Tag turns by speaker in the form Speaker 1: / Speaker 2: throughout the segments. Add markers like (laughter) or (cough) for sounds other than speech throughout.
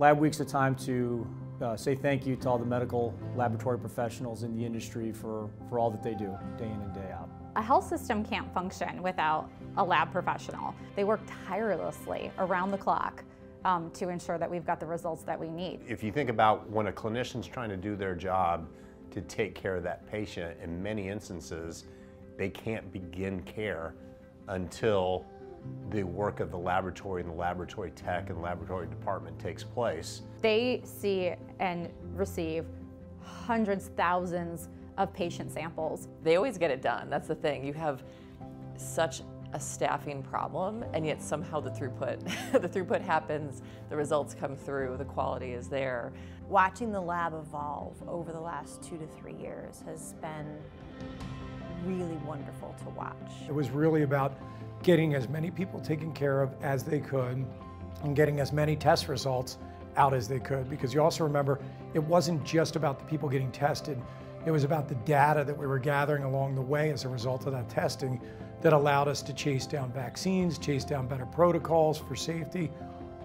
Speaker 1: Lab Week's a time to uh, say thank you to all the medical laboratory professionals in the industry for, for all that they do day in and day out.
Speaker 2: A health system can't function without a lab professional. They work tirelessly around the clock um, to ensure that we've got the results that we need.
Speaker 3: If you think about when a clinician's trying to do their job to take care of that patient, in many instances, they can't begin care until the work of the laboratory and the laboratory tech and laboratory department takes place.
Speaker 2: They see and receive hundreds, thousands of patient samples.
Speaker 4: They always get it done. That's the thing. You have such a staffing problem and yet somehow the throughput (laughs) the throughput happens the results come through the quality is there
Speaker 5: watching the lab evolve over the last two to three years has been really wonderful to watch
Speaker 6: it was really about getting as many people taken care of as they could and getting as many test results out as they could because you also remember it wasn't just about the people getting tested it was about the data that we were gathering along the way as a result of that testing that allowed us to chase down vaccines, chase down better protocols for safety.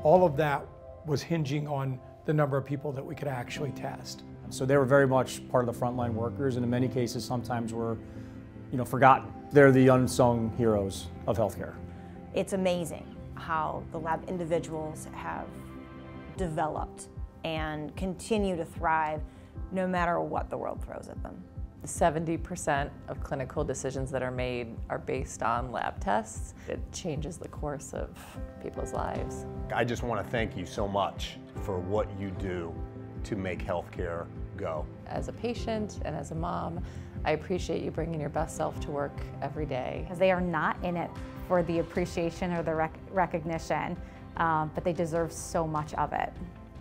Speaker 6: All of that was hinging on the number of people that we could actually test.
Speaker 1: So they were very much part of the frontline workers, and in many cases, sometimes were, you know, forgotten. They're the unsung heroes of healthcare.
Speaker 5: It's amazing how the lab individuals have developed and continue to thrive no matter what the world throws at them.
Speaker 4: 70% of clinical decisions that are made are based on lab tests. It changes the course of people's lives.
Speaker 3: I just want to thank you so much for what you do to make healthcare go.
Speaker 4: As a patient and as a mom, I appreciate you bringing your best self to work every day.
Speaker 2: Because they are not in it for the appreciation or the rec recognition, um, but they deserve so much of it.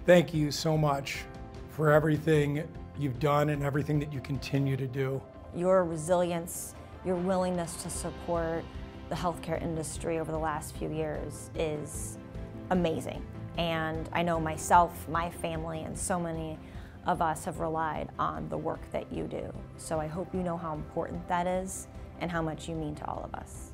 Speaker 6: Thank you so much for everything you've done and everything that you continue to do.
Speaker 5: Your resilience, your willingness to support the healthcare industry over the last few years is amazing. And I know myself, my family, and so many of us have relied on the work that you do. So I hope you know how important that is and how much you mean to all of us.